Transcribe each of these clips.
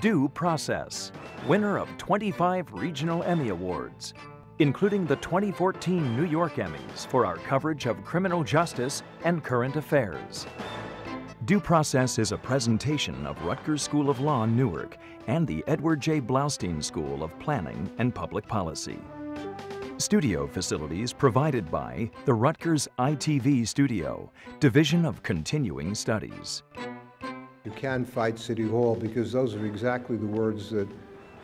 Due Process, winner of 25 regional Emmy Awards, including the 2014 New York Emmys for our coverage of criminal justice and current affairs. Due Process is a presentation of Rutgers School of Law, Newark, and the Edward J. Bloustein School of Planning and Public Policy. Studio facilities provided by the Rutgers ITV Studio, Division of Continuing Studies. You can fight City Hall because those are exactly the words that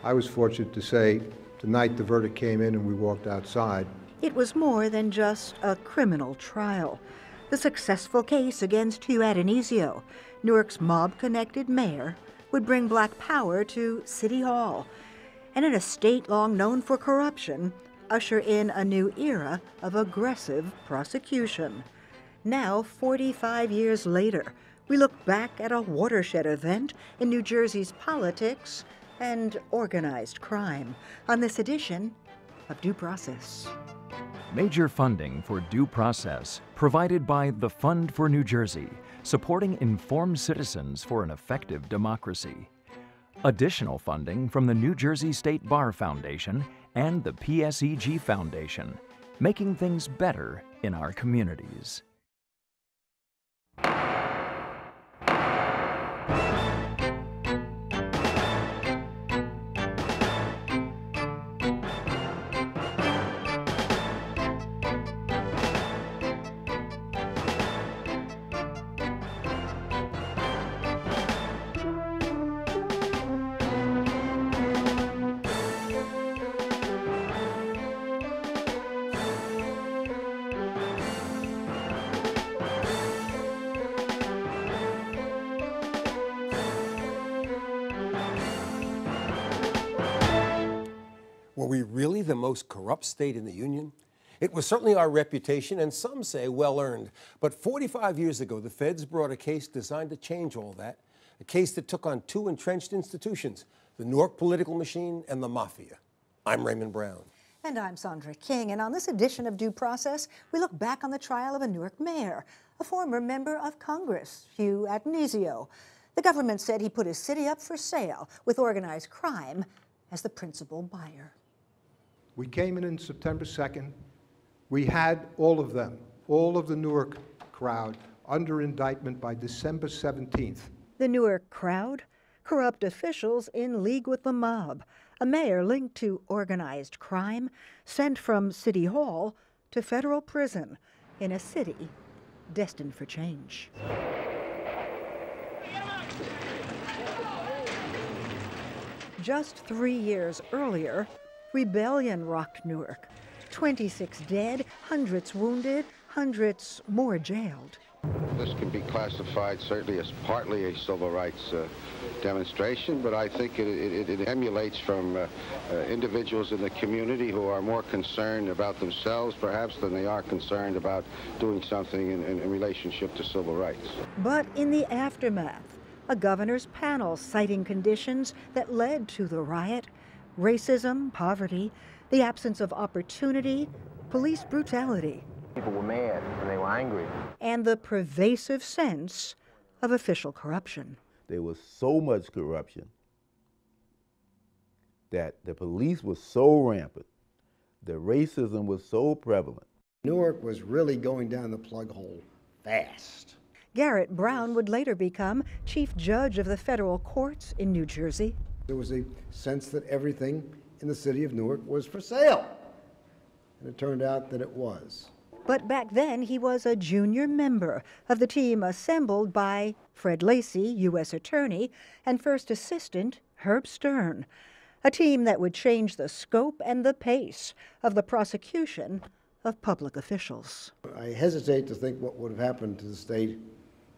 I was fortunate to say the night the verdict came in and we walked outside. It was more than just a criminal trial. The successful case against Hugh Addonizio, Newark's mob connected mayor, would bring black power to City Hall. And in a state long known for corruption, usher in a new era of aggressive prosecution. Now, 45 years later, we look back at a watershed event in New Jersey's politics and organized crime on this edition of Due Process. Major funding for Due Process provided by the Fund for New Jersey, supporting informed citizens for an effective democracy. Additional funding from the New Jersey State Bar Foundation and the PSEG Foundation, making things better in our communities. The most corrupt state in the Union? It was certainly our reputation, and some say well earned. But 45 years ago, the feds brought a case designed to change all that. A case that took on two entrenched institutions the Newark political machine and the mafia. I'm Raymond Brown. And I'm Sandra King. And on this edition of Due Process, we look back on the trial of a Newark mayor, a former member of Congress, Hugh Addonizio. The government said he put his city up for sale with organized crime as the principal buyer. We came in on September 2nd. We had all of them, all of the Newark crowd, under indictment by December 17th. The Newark crowd? Corrupt officials in league with the mob. A mayor linked to organized crime, sent from City Hall to federal prison in a city destined for change. Just three years earlier, rebellion rocked Newark. 26 dead, hundreds wounded, hundreds more jailed. This can be classified certainly as partly a civil rights uh, demonstration, but I think it, it, it emulates from uh, uh, individuals in the community who are more concerned about themselves, perhaps, than they are concerned about doing something in, in, in relationship to civil rights. But in the aftermath, a governor's panel citing conditions that led to the riot racism, poverty, the absence of opportunity, police brutality. People were mad and they were angry. And the pervasive sense of official corruption. There was so much corruption that the police was so rampant, the racism was so prevalent. Newark was really going down the plug hole fast. Garrett Brown would later become chief judge of the federal courts in New Jersey. There was a sense that everything in the city of Newark was for sale. And it turned out that it was. But back then, he was a junior member of the team assembled by Fred Lacey, U.S. Attorney, and First Assistant Herb Stern. A team that would change the scope and the pace of the prosecution of public officials. I hesitate to think what would have happened to the state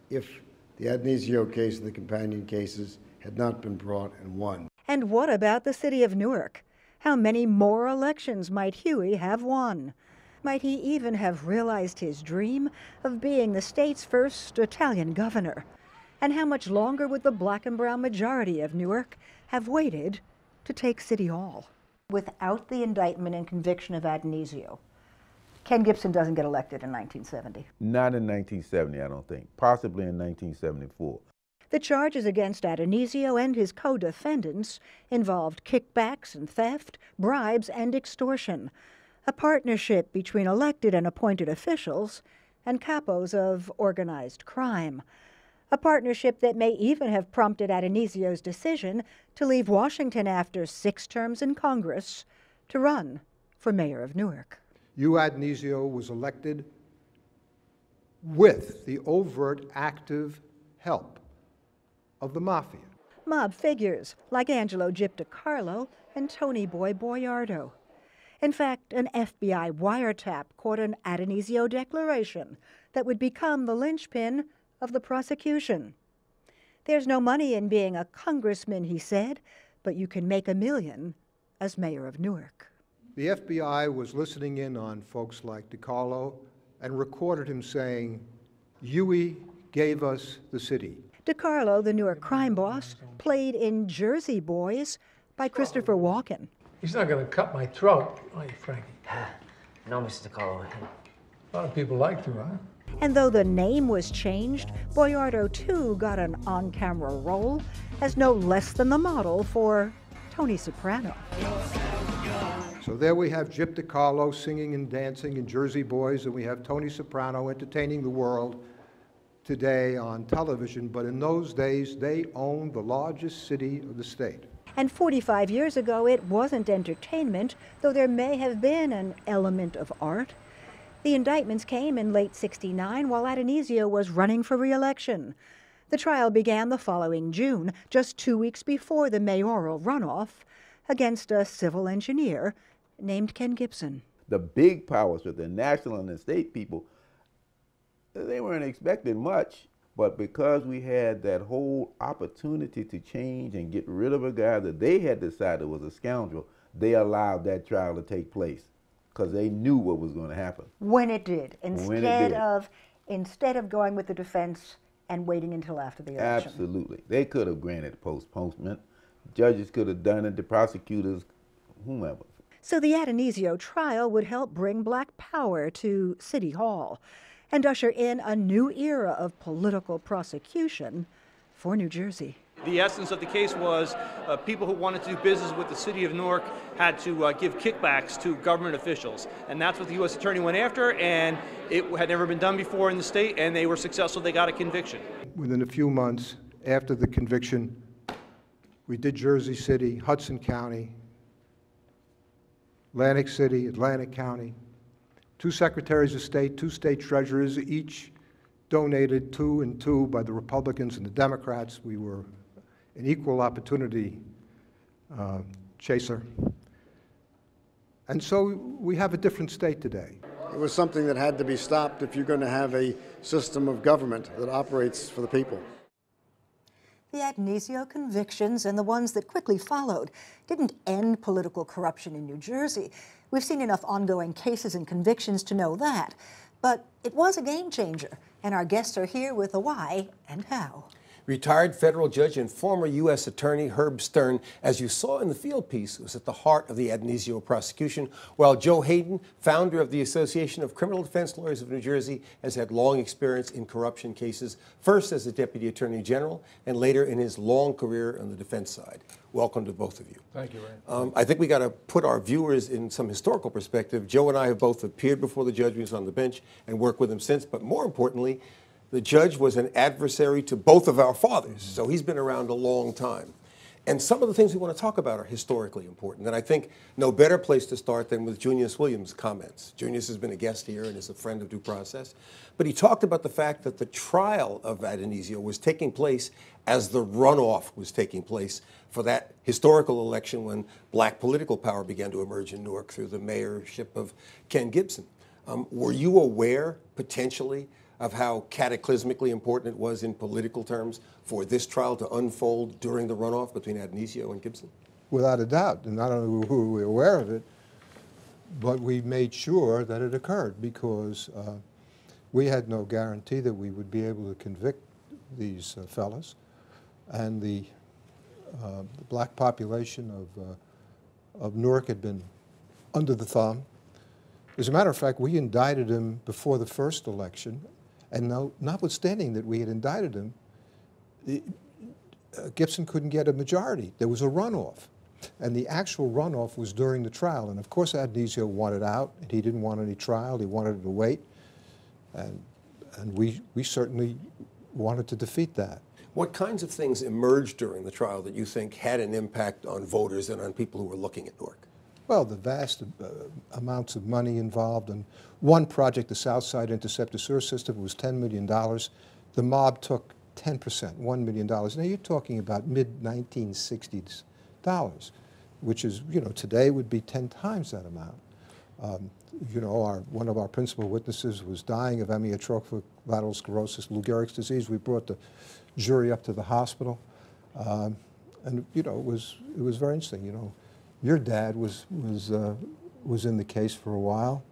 if the Addonizio case and the companion cases had not been brought and won. And what about the city of Newark? How many more elections might Huey have won? Might he even have realized his dream of being the state's first Italian governor? And how much longer would the black and brown majority of Newark have waited to take City Hall? Without the indictment and conviction of Addonizio, Ken Gibson doesn't get elected in 1970. Not in 1970, I don't think. Possibly in 1974. The charges against Addonizio and his co defendants involved kickbacks and theft, bribes, and extortion, a partnership between elected and appointed officials and capos of organized crime. A partnership that may even have prompted Addonizio's decision to leave Washington after six terms in Congress to run for mayor of Newark. Hugh Addonizio was elected with the overt active help of the mafia. Mob figures like Angelo Gyp DeCarlo and Tony Boy Boiardo. In fact, an FBI wiretap caught an Addonizio declaration that would become the linchpin of the prosecution. There's no money in being a congressman, he said, but you can make a million as mayor of Newark. The FBI was listening in on folks like DeCarlo and recorded him saying, Huey gave us the city. DeCarlo, the Newark crime boss, played in Jersey Boys by Christopher Walken. He's not going to cut my throat, are you, Frankie? no, Mr. DeCarlo. A lot of people like to, huh? And though the name was changed, Boiardo too got an on camera role as no less than the model for Tony Soprano. So there we have Gyp DeCarlo singing and dancing in Jersey Boys, and we have Tony Soprano entertaining the world today on television. But in those days, they owned the largest city of the state. And 45 years ago, it wasn't entertainment, though there may have been an element of art. The indictments came in late 69 while Addonizio was running for re-election. The trial began the following June, just two weeks before the mayoral runoff, against a civil engineer named Ken Gibson. The big powers, of the national and the state people, they weren't expecting much, but because we had that whole opportunity to change and get rid of a guy that they had decided was a scoundrel, they allowed that trial to take place because they knew what was going to happen. When it did, instead it did. of instead of going with the defense and waiting until after the election. Absolutely, they could have granted postponement. Judges could have done it. The prosecutors, whomever. So the Addonizio trial would help bring black power to City Hall and usher in a new era of political prosecution for New Jersey. The essence of the case was uh, people who wanted to do business with the city of Newark had to uh, give kickbacks to government officials. And that's what the U.S. Attorney went after, and it had never been done before in the state, and they were successful. They got a conviction. Within a few months after the conviction, we did Jersey City, Hudson County, Atlantic City, Atlantic County. Two secretaries of state, two state treasurers, each donated two and two by the Republicans and the Democrats. We were an equal opportunity uh, chaser. And so we have a different state today. It was something that had to be stopped if you're going to have a system of government that operates for the people. The Addonizio convictions and the ones that quickly followed didn't end political corruption in New Jersey. We've seen enough ongoing cases and convictions to know that. But it was a game changer, and our guests are here with the why and how. Retired federal judge and former U.S. Attorney Herb Stern, as you saw in the field piece, was at the heart of the Addonizio prosecution, while Joe Hayden, founder of the Association of Criminal Defense Lawyers of New Jersey, has had long experience in corruption cases, first as a Deputy Attorney General and later in his long career on the defense side. Welcome to both of you. Thank you, Ray. Um, I think we got to put our viewers in some historical perspective. Joe and I have both appeared before the judge, we was on the bench, and worked with him since, but more importantly, the judge was an adversary to both of our fathers, so he's been around a long time. And some of the things we want to talk about are historically important. And I think no better place to start than with Junius Williams' comments. Junius has been a guest here and is a friend of due process. But he talked about the fact that the trial of Addonizio was taking place as the runoff was taking place for that historical election when black political power began to emerge in Newark through the mayorship of Ken Gibson. Um, were you aware, potentially, of how cataclysmically important it was in political terms for this trial to unfold during the runoff between Addonizio and Gibson? Without a doubt, and not only were we aware of it, but we made sure that it occurred because uh, we had no guarantee that we would be able to convict these uh, fellas, and the, uh, the black population of, uh, of Newark had been under the thumb. As a matter of fact, we indicted him before the first election, and now, notwithstanding that we had indicted him, uh, Gibson couldn't get a majority. There was a runoff. And the actual runoff was during the trial. And of course, Addonizio wanted out, and he didn't want any trial. He wanted to wait. And, and we, we certainly wanted to defeat that. What kinds of things emerged during the trial that you think had an impact on voters and on people who were looking at Newark? Well, the vast uh, amounts of money involved in one project, the Southside Interceptor Sewer System, was $10 million. The mob took 10%, $1 million. Now you're talking about mid-1960s dollars, which is, you know, today would be 10 times that amount. Um, you know, our, one of our principal witnesses was dying of amyotrophic lateral sclerosis, Lou Gehrig's disease. We brought the jury up to the hospital. Um, and, you know, it was, it was very interesting, you know. Your dad was, was, uh, was in the case for a while.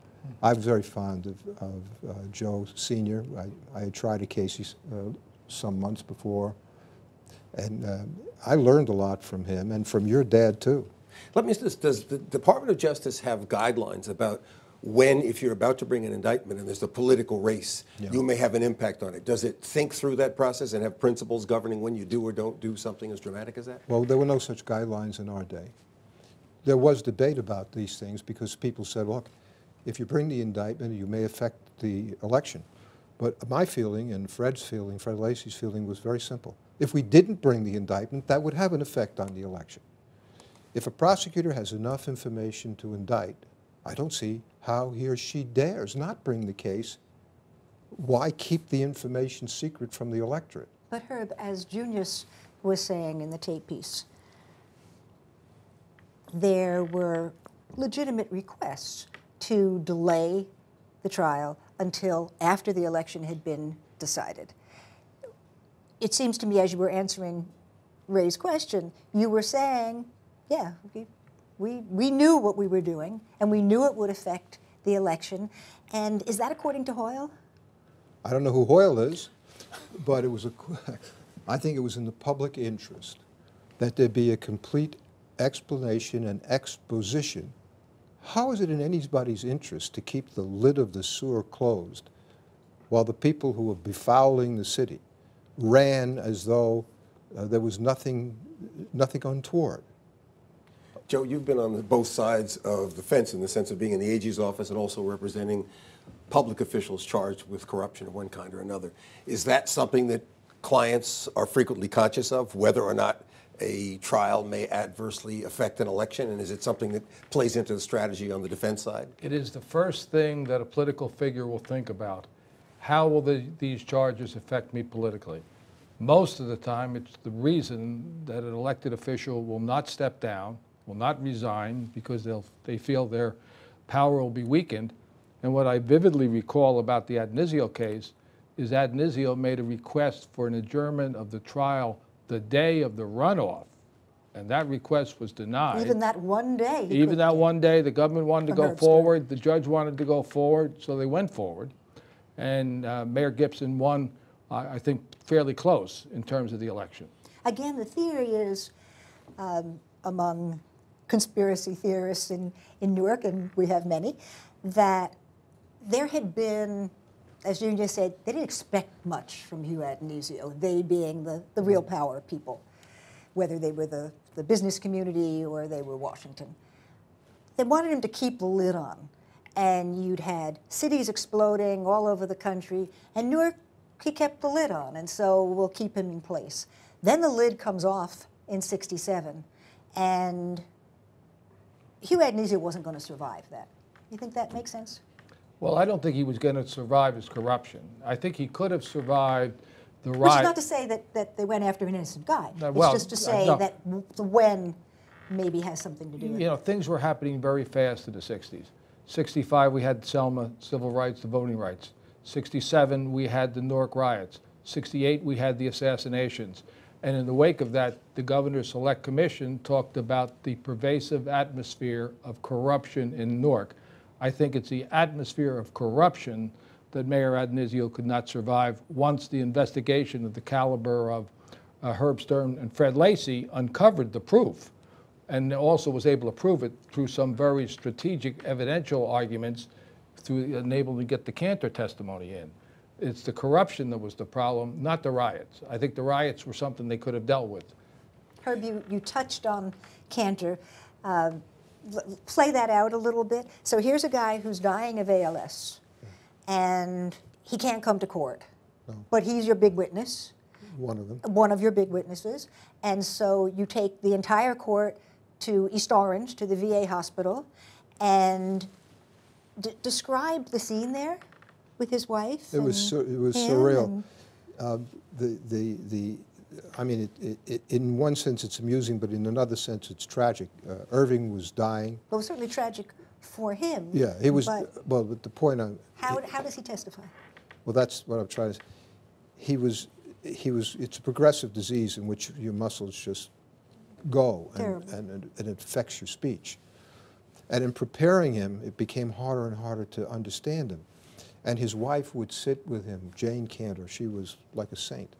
I was very fond of, of uh, Joe Sr. I, I had tried a case uh, some months before. And uh, I learned a lot from him and from your dad, too. Let me just, does the Department of Justice have guidelines about when, if you're about to bring an indictment and there's a political race, yeah. you may have an impact on it? Does it think through that process and have principles governing when you do or don't do something as dramatic as that? Well, there were no such guidelines in our day. There was debate about these things because people said, look, if you bring the indictment, you may affect the election. But my feeling and Fred's feeling, Fred Lacey's feeling, was very simple. If we didn't bring the indictment, that would have an effect on the election. If a prosecutor has enough information to indict, I don't see how he or she dares not bring the case. Why keep the information secret from the electorate? But Herb, as Junius was saying in the tape piece, there were legitimate requests to delay the trial until after the election had been decided it seems to me as you were answering Ray's question, you were saying, yeah, we, we, we knew what we were doing, and we knew it would affect the election. And is that according to Hoyle? I don't know who Hoyle is, but it was a, I think it was in the public interest that there be a complete explanation and exposition. How is it in anybody's interest to keep the lid of the sewer closed while the people who are befouling the city ran as though uh, there was nothing, nothing untoward. Joe, you've been on both sides of the fence in the sense of being in the AG's office and also representing public officials charged with corruption of one kind or another. Is that something that clients are frequently conscious of, whether or not a trial may adversely affect an election? And is it something that plays into the strategy on the defense side? It is the first thing that a political figure will think about how will the, these charges affect me politically? Most of the time, it's the reason that an elected official will not step down, will not resign because they'll, they feel their power will be weakened. And what I vividly recall about the Addonizio case is Addonizio made a request for an adjournment of the trial the day of the runoff. And that request was denied. Even that one day. Even that one day, the government wanted to go forward, the judge wanted to go forward, so they went forward and uh, Mayor Gibson won, I think, fairly close in terms of the election. Again, the theory is um, among conspiracy theorists in, in Newark, and we have many, that there had been, as Junius just said, they didn't expect much from Hugh Addonizio, they being the, the real power people, whether they were the, the business community or they were Washington. They wanted him to keep the lid on and you'd had cities exploding all over the country, and Newark, he kept the lid on, and so we'll keep him in place. Then the lid comes off in 67, and Hugh Addonizio wasn't going to survive that. You think that makes sense? Well, I don't think he was going to survive his corruption. I think he could have survived the riot. Which is not to say that, that they went after an innocent guy. No, it's well, just to say no. that the when maybe has something to do with it. You know, things were happening very fast in the 60s. 65, we had Selma, civil rights, the voting rights. 67, we had the Newark riots. 68, we had the assassinations. And in the wake of that, the Governor's Select Commission talked about the pervasive atmosphere of corruption in Newark. I think it's the atmosphere of corruption that Mayor Addonizio could not survive once the investigation of the caliber of uh, Herb Stern and Fred Lacey uncovered the proof and also was able to prove it through some very strategic evidential arguments to enable to get the Cantor testimony in. It's the corruption that was the problem, not the riots. I think the riots were something they could have dealt with. Herb, you, you touched on Cantor. Uh, play that out a little bit. So here's a guy who's dying of ALS, and he can't come to court, No. but he's your big witness, One of them. one of your big witnesses. And so you take the entire court to East Orange, to the VA hospital, and d- describe the scene there with his wife. It was sur- it was surreal. Uh, the the the I mean, it, it, it, in one sense it's amusing, but in another sense it's tragic. Uh, Irving was dying. Well, it was certainly tragic for him. Yeah, he was. But well, but the point I'm. how, how does he testify? Well, that's what I'm trying to. say. He was. He was. It's a progressive disease in which your muscles just go, and, and, and it affects your speech. And in preparing him, it became harder and harder to understand him. And his wife would sit with him, Jane Cantor. She was like a saint.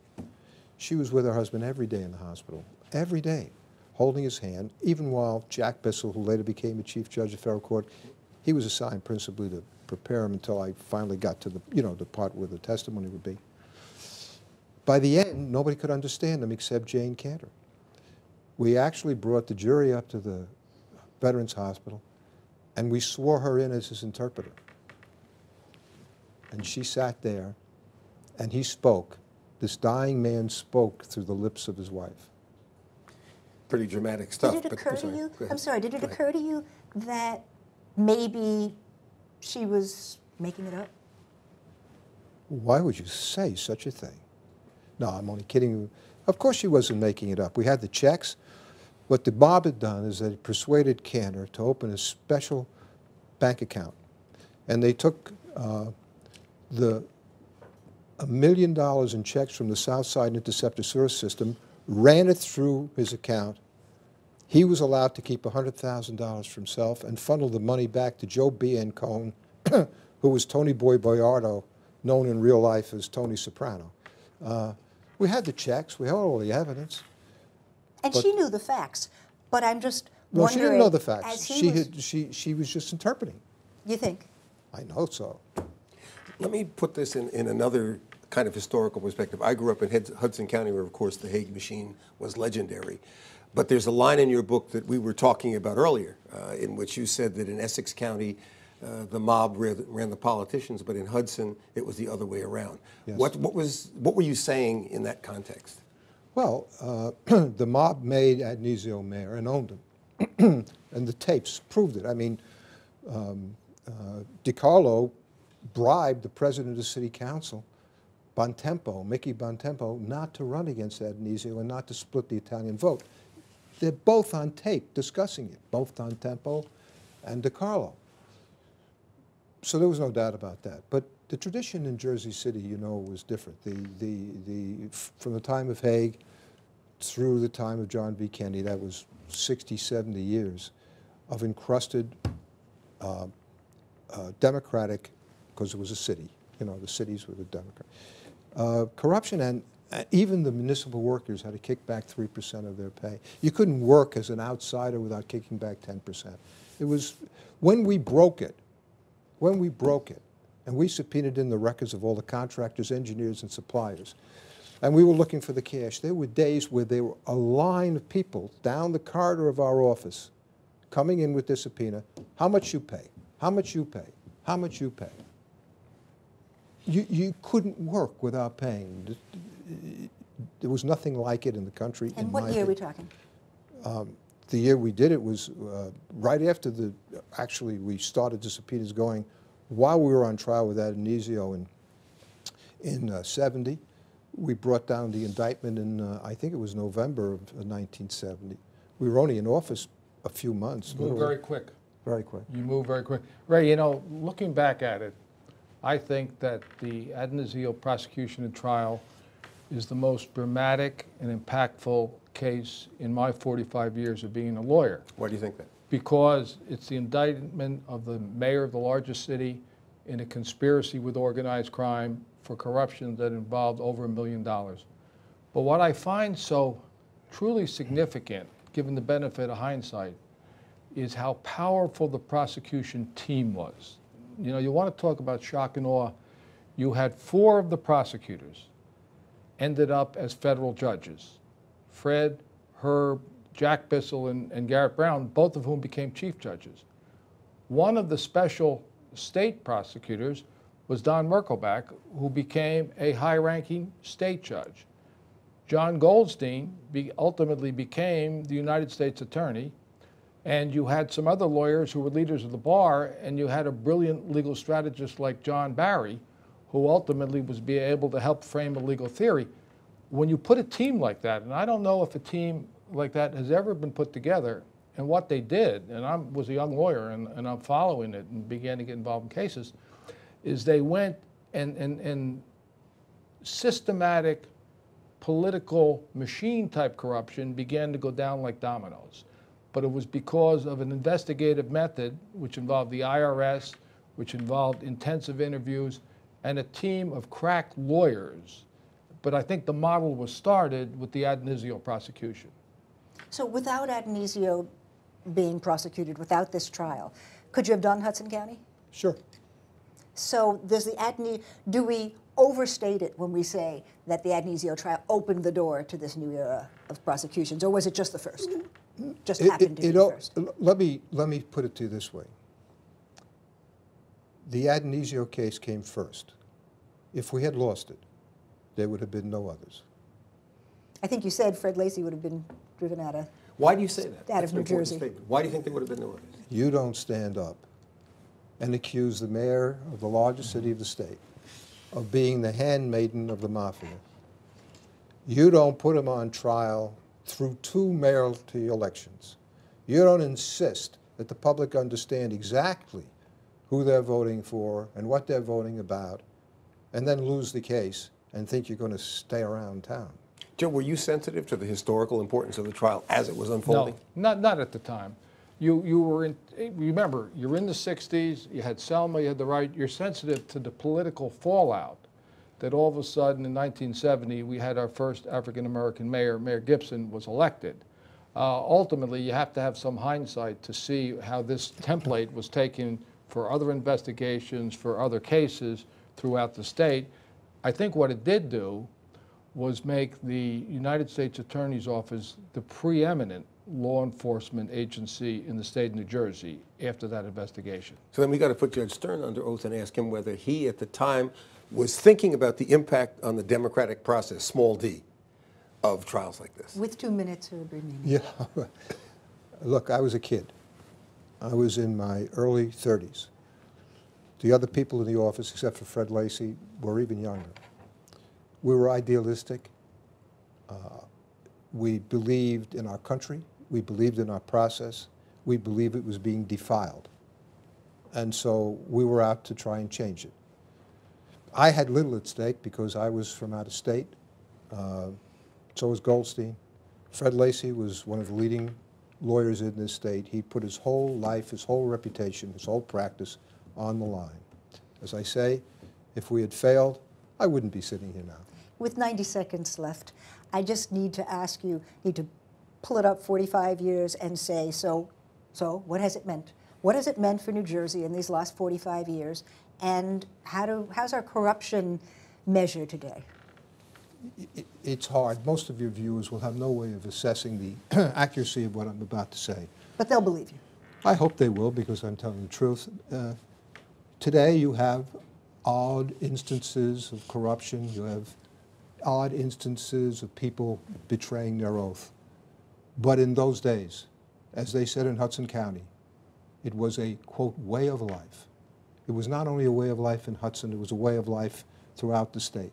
She was with her husband every day in the hospital, every day, holding his hand, even while Jack Bissell, who later became a chief judge of federal court, he was assigned principally to prepare him until I finally got to the, you know, the part where the testimony would be. By the end, nobody could understand him except Jane Cantor. We actually brought the jury up to the Veterans Hospital, and we swore her in as his interpreter. And she sat there, and he spoke. This dying man spoke through the lips of his wife. Pretty dramatic stuff. Did it occur I'm to you? I'm sorry. Did it occur to you that maybe she was making it up? Why would you say such a thing? No, I'm only kidding you. Of course she wasn't making it up. We had the checks. What the mob had done is they persuaded Cantor to open a special bank account. And they took uh, the a million dollars in checks from the Southside Interceptor Sewer System, ran it through his account. He was allowed to keep $100,000 for himself and funneled the money back to Joe B. N. Cohn, who was Tony Boy Boiardo, known in real life as Tony Soprano. Uh, we had the checks, we had all the evidence. And But- she knew the facts. But I'm just No, wondering. she didn't know the facts. She, was, had, she, she was just interpreting. you think? I know so. Let me put this in, in another kind of historical perspective. I grew up in Hudson County, where, of course, the Hague machine was legendary. But there's a line in your book that we were talking about earlier, uh, in which you said that in Essex County, uh, the mob ran, ran the politicians, but in Hudson, it was the other way around. Yes. What, what, was, what were you saying in that context? Well, uh, the mob made Addonizio mayor and owned him. and the tapes proved it. I mean, um, uh, DeCarlo bribed the president of the city council, Bontempo, Mickey Bontempo, not to run against Addonizio and not to split the Italian vote. They're both on tape discussing it, both Bontempo and DeCarlo. So there was no doubt about that. But the tradition in Jersey City, you know, was different. The, the, the, from the time of Hague through the time of John V. Kenny, that was 60, 70 years of encrusted uh, uh, democratic, because it was a city, you know, the cities were the Democrat. Uh, corruption and uh, even the municipal workers had to kick back 3% of their pay. You couldn't work as an outsider without kicking back 10%. It was, when we broke it, when we broke it, and we subpoenaed in the records of all the contractors, engineers, and suppliers, and we were looking for the cash, there were days where there were a line of people down the corridor of our office coming in with their subpoena, how much you pay, how much you pay, how much you pay. You, you couldn't work without paying. There was nothing like it in the country. And in what my year are we opinion. talking? The year we did it was uh, right after the, actually, we started the subpoenas going while we were on trial with Addonizio in, in uh, 70. We brought down the indictment in, uh, I think it was November of uh, 1970. We were only in office a few months. Move literally. very quick. Very quick. You move very quick. Ray, you know, looking back at it, I think that the Addonizio prosecution and trial is the most dramatic and impactful case in my 45 years of being a lawyer Why do you think that? because it's the indictment of the mayor of the largest city in a conspiracy with organized crime for corruption that involved over a million dollars. But what I find so truly significant, given the benefit of hindsight, is how powerful the prosecution team was. You know, you want to talk about shock and awe. you had four of the prosecutors ended up as federal judges Fred, Herb, Jack Bissell, and, and Garrett Brown, both of whom became chief judges. One of the special state prosecutors was Don Merkelbach, who became a high ranking state judge. John Goldstein be, ultimately became the United States Attorney, and you had some other lawyers who were leaders of the bar, and you had a brilliant legal strategist like John Barry, who ultimately was be able to help frame a legal theory. When you put a team like that, and I don't know if a team like that has ever been put together, and what they did, and I was a young lawyer and, and I'm following it and began to get involved in cases, is they went and, and, and systematic political machine type corruption began to go down like dominoes. But it was because of an investigative method which involved the IRS, which involved intensive interviews, and a team of crack lawyers. But I think the model was started with the Addonizio prosecution. So without Addonizio being prosecuted, without this trial, could you have done Hudson County? Sure. So does the Addonizio, do we overstate it when we say that the Addonizio trial opened the door to this new era of prosecutions, or was it just the first? Mm-hmm. Just It- happened it- to be it the all- first. Let me, let me put it to you this way. The Addonizio case came first. If we had lost it, there would have been no others. I think you said Fred Lacey would have been driven out of. Why do you say that? Out That's of New Jersey. statement. Why do you think there would have been no others? You don't stand up and accuse the mayor of the largest city of the state of being the handmaiden of the mafia. You don't put him on trial through two mayoralty elections. You don't insist that the public understand exactly who they're voting for and what they're voting about, and then lose the case and think you're going to stay around town. Joe, were you sensitive to the historical importance of the trial as it was unfolding? No, not, not at the time. You, you were in, remember, you're in the 60s, you had Selma, you had the right, you're sensitive to the political fallout that all of a sudden in 1970 we had our first African American mayor, Mayor Gibson, was elected. Uh, ultimately, you have to have some hindsight to see how this template was taken for other investigations, for other cases throughout the state. I think what it did do was make the United States Attorney's Office the preeminent law enforcement agency in the state of New Jersey after that investigation. So then we got to put Judge Stern under oath and ask him whether he, at the time, was thinking about the impact on the democratic process, small d, of trials like this. With two minutes remaining. Yeah. Look, I was a kid. I was in my early 30s. The other people in the office, except for Fred Lacey, were even younger. We were idealistic. Uh, we believed in our country. We believed in our process. We believed it was being defiled. And so we were out to try and change it. I had little at stake because I was from out of state. Uh, so was Goldstein. Fred Lacey was one of the leading lawyers in this state. He put his whole life, his whole reputation, his whole practice on the line. As I say, if we had failed, I wouldn't be sitting here now. With 90 seconds left, I just need to ask you, need to pull it up 45 years and say, so, so what has it meant? What has it meant for New Jersey in these last 45 years? And how do, how's our corruption measured today? It's hard. Most of your viewers will have no way of assessing the accuracy of what I'm about to say. But they'll believe you. I hope they will because I'm telling the truth. Uh, today you have odd instances of corruption. You have odd instances of people betraying their oath. But in those days, as they said in Hudson County, it was a, quote, way of life. It was not only a way of life in Hudson, it was a way of life throughout the state.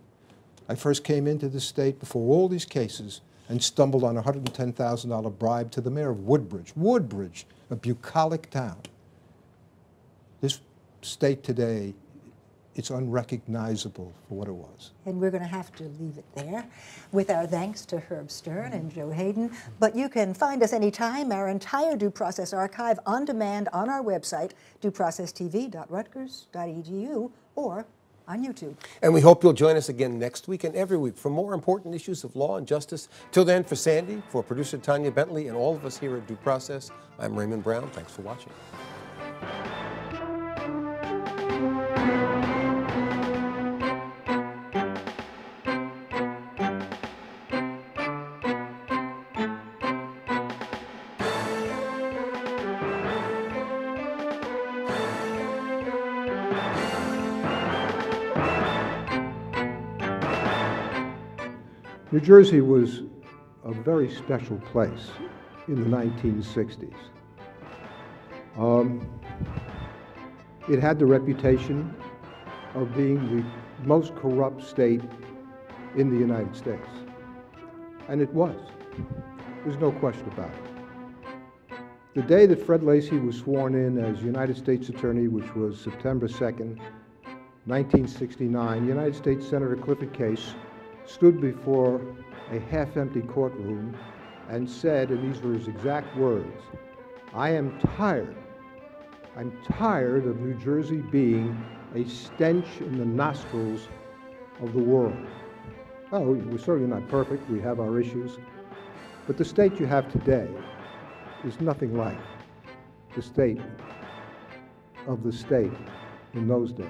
I first came into the state before all these cases and stumbled on a $110,000 bribe to the mayor of Woodbridge. Woodbridge, a bucolic town. This state today, it's unrecognizable for what it was. And we're going to have to leave it there with our thanks to Herb Stern and Joe Hayden. But you can find us anytime, our entire due process archive on demand on our website, dueprocesstv.rutgers.edu, or on YouTube. And we hope you'll join us again next week and every week for more important issues of law and justice. Till then, for Sandy, for producer Tanya Bentley, and all of us here at Due Process, I'm Raymond Brown. Thanks for watching. New Jersey was a very special place in the 1960s. Um, it had the reputation of being the most corrupt state in the United States. And it was. There's no question about it. The day that Fred Lacey was sworn in as United States Attorney, which was September 2nd, 1969, United States Senator Clifford Case stood before a half-empty courtroom and said, and these were his exact words, I am tired. I'm tired of New Jersey being a stench in the nostrils of the world. Oh, we're certainly not perfect. We have our issues. But the state you have today is nothing like the state of the state in those days.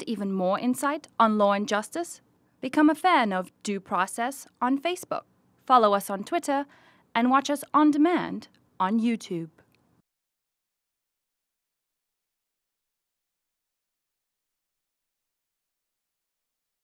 Want even more insight on law and justice? Become a fan of Due Process on Facebook. Follow us on Twitter and watch us on demand on YouTube.